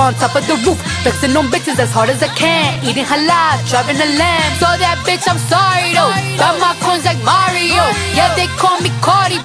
On top of the roof, flexing on bitches as hard as I can. Eating halal, driving a lamb. So that bitch, I'm sorry though. Got my coins like Mario. Yeah, they call me Cardi.